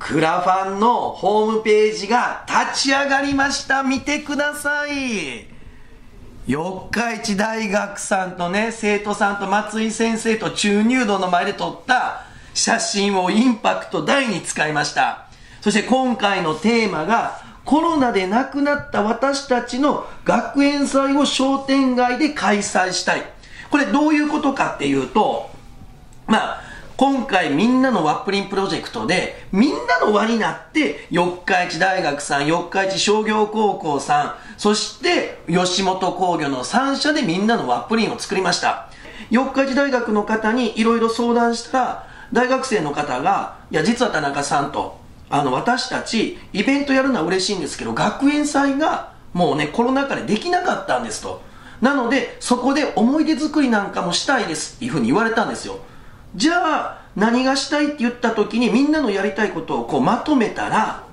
クラファンのホームページが立ち上がりました。見てください。四日市大学さんとね生徒さんと松井先生と中入道の前で撮った写真をインパクト大に使いました。そして今回のテーマがコロナで亡くなった私たちの学園祭を商店街で開催したい。これどういうことかっていうとまあ今回みんなのワップリンプロジェクトで、みんなの輪になって、四日市大学さん、四日市商業高校さん、そして吉本工業の3社でみんなのワップリンを作りました。四日市大学の方にいろいろ相談したら、大学生の方が、いや、実は田中さんと、あの、私たち、イベントやるのは嬉しいんですけど、学園祭が、もうね、コロナ禍でできなかったんですと。なので、そこで思い出作りなんかもしたいです、っていうふうに言われたんですよ。じゃあ何がしたいって言った時にみんなのやりたいことをこうまとめたら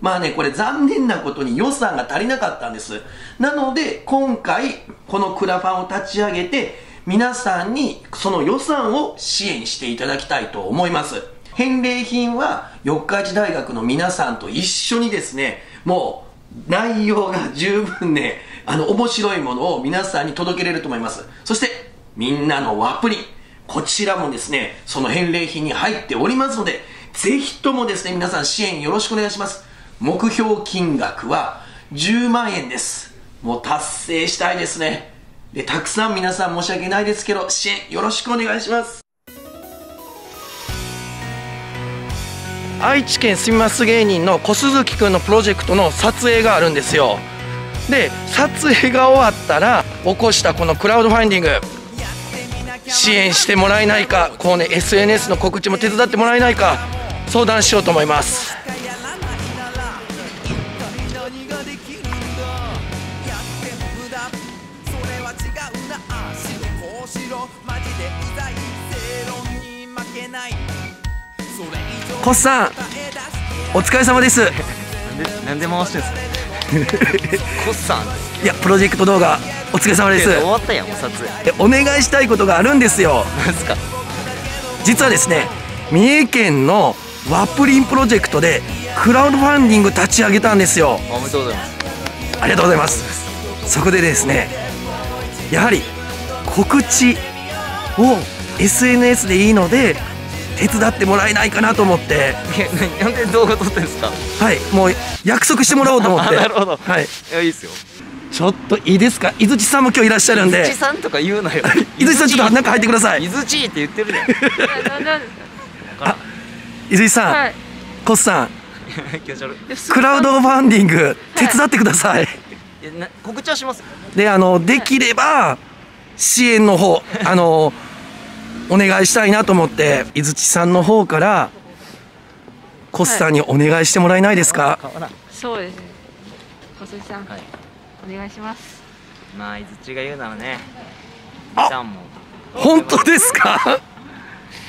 まあねこれ残念なことに予算が足りなかったんです。なので今回このクラファンを立ち上げて皆さんにその予算を支援していただきたいと思います。返礼品は四日市大学の皆さんと一緒にですねもう内容が十分ねあの面白いものを皆さんに届けれると思います。そしてみんなのワプリこちらもですね、その返礼品に入っておりますので、ぜひともですね、皆さん支援よろしくお願いします。目標金額は10万円です。もう達成したいですね。で、たくさん皆さん申し訳ないですけど、支援よろしくお願いします。愛知県住みます芸人の小鈴木くんのプロジェクトの撮影があるんですよで撮影が終わったら起こしたこのクラウドファンディング支援してもらえないかこうね SNS の告知も手伝ってもらえないか相談しようと思います。コッさんお疲れ様です。なんで回してんすか？コッさんいやプロジェクト動画お疲れ様です。終わったやん撮影お願いしたいことがあるんですよ。何すか？実はですね三重県のワプリンプロジェクトでクラウドファンディング立ち上げたんですよ。おめでとうございます。ありがとうございます。そこでですねやはり告知を SNS でいいので手伝ってもらえないかなと思って。なんで動画撮ってんですか？はいもう約束してもらおうと思って。なるほど。はい。いやいいですよちょっといいですか？井槌さんも今日いらっしゃるんで。井槌さんとか言うなよ。井槌さんちょっと中入ってください。井槌って言ってるじゃん。あ井槌さん、はい、コスさんクラウドファンディング手伝ってください、はい、告知はします？であのできれば支援の方あのお願いしたいなと思って井槌さんの方からコスさんにお願いしてもらえないですか、はい、そうですね。小杉さん、はい、お願いします。まあ井槌が言うならねあ本当ですか？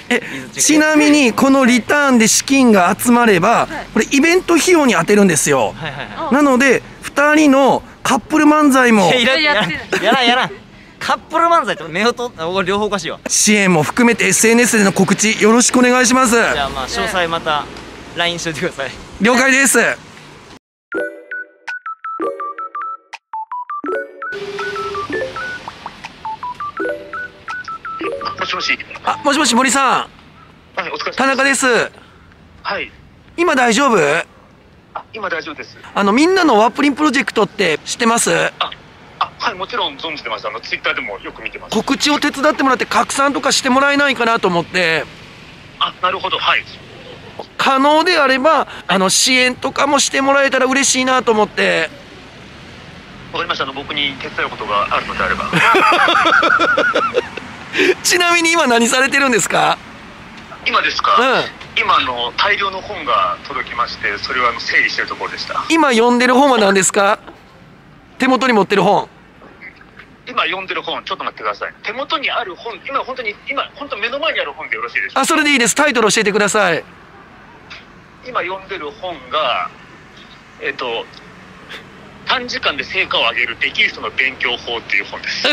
えちなみにこのリターンで資金が集まれば、これイベント費用に充てるんですよ、はいはいはい、なので2人のカップル漫才もやらんやらんやらん。カップル漫才と目をと両方おかしいわ。支援も含めて SNS での告知よろしくお願いします。じゃあまあ詳細また LINE しといてください。了解ですしもし。あもしもし森さん。はいお疲れ田中です。はい。今大丈夫？あ今大丈夫です。あのみんなのワープリンプロジェクトって知ってます？あはいもちろん存じてます。あのツイッターでもよく見てます。告知を手伝ってもらって拡散とかしてもらえないかなと思って。あなるほど。はい。可能であればあの支援とかもしてもらえたら嬉しいなと思って。わかりました。あの僕に手伝うことがあるのであれば ちなみに今何されてるんですか？今ですか、うん、今の大量の本が届きましてそれをあの整理してるところでした。今読んでる本は何ですか？手元に持ってる本。今読んでる本ちょっと待ってください。手元にある本今本当に今本当目の前にある本でよろしいでしょうか？あそれでいいです。タイトル教えてください。今読んでる本がえっ、ー、と短時間で成果を上げるできる人の勉強法っていう本です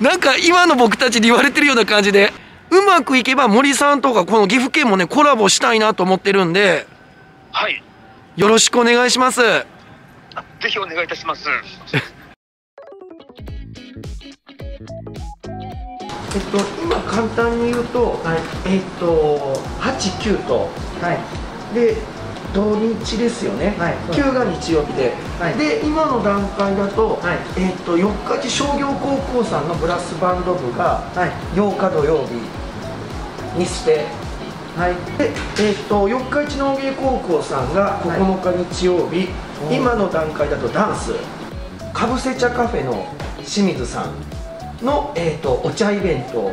なんか今の僕たちに言われてるような感じでうまくいけば森さんとかこの岐阜県もねコラボしたいなと思ってるんではい。よろしくお願いしますぜひお願いいたします。えっと今簡単に言うと、えっと89とはいで土日ですよね、はい。9が日曜日で、はい。で今の段階だと,、はい。えっと四日市商業高校さんのブラスバンド部がはい。8日土曜日にステはい。で、えっと四日市農芸高校さんが9日日曜日、おー。今の段階だとダンス。かぶせ茶カフェの清水さんの、えっとお茶イベント。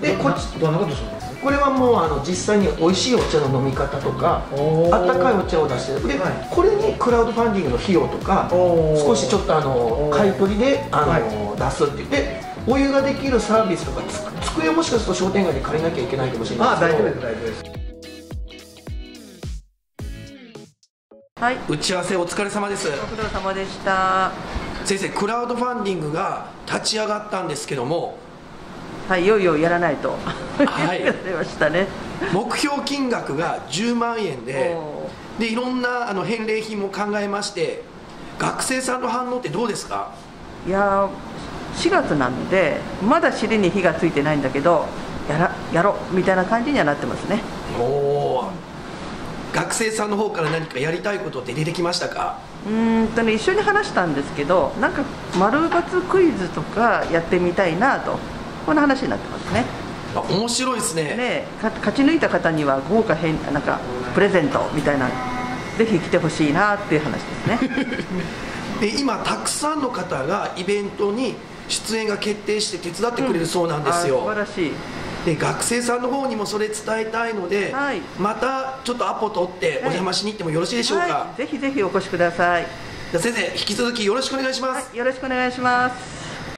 でこっちどんなことするんですこれはもうあの実際に美味しいお茶の飲み方とかあったかいお茶を出してるで、はい。これにクラウドファンディングの費用とか少しちょっとあの買い取りであの、は出すって言ってお湯ができるサービスとかつ机をもしかすると商店街で借りなきゃいけないかもしれないあ大丈夫でですす大丈夫ですはい打ち合わせお疲れ様ですご苦労様でした先生クラウドファンディングが立ち上がったんですけどもはいいよいよやらないと。はい。ましたね。目標金額が10万円でおでいろんなあの返礼品も考えまして学生さんの反応ってどうですか？ーいやー4月なのでまだ尻に火がついてないんだけどやらやろうみたいな感じにはなってますね。おお学生さんの方から何かやりたいことって出てきましたか？うーんとね一緒に話したんですけどなんか丸×クイズとかやってみたいなとこんな話になってますね。あ面白いですね。でか勝ち抜いた方には豪華変なんかプレゼントみたいなぜひ来てほしいなっていう話ですね。で今たくさんの方がイベントに出演が決定して手伝ってくれるそうなんですあよ、素晴らしい。で学生さんの方にもそれ伝えたいので、はい。またちょっとアポ取ってお邪魔しに行ってもよろしいでしょうか、はい、ぜひぜひお越しください、じゃあ先生引き続きよろしくお願いします、はい、よろしくお願いします